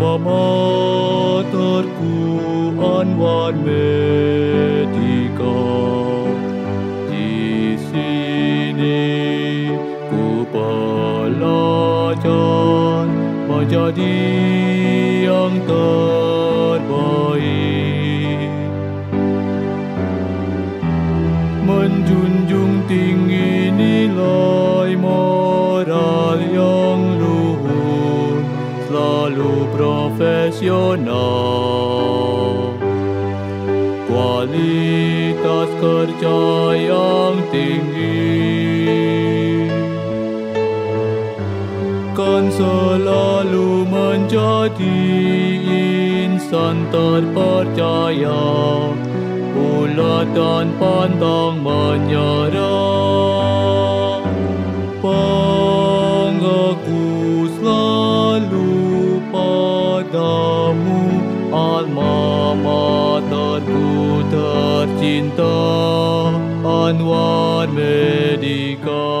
Amba materku Anwar Medika Di sini ku pelajar Menjadi yang terbaik profesional. Kualitas kerja yang tinggi. Kan selalu menjadi insan terpercaya. Bulat dan pantang menyerah alma materku tercinta Anwar Medical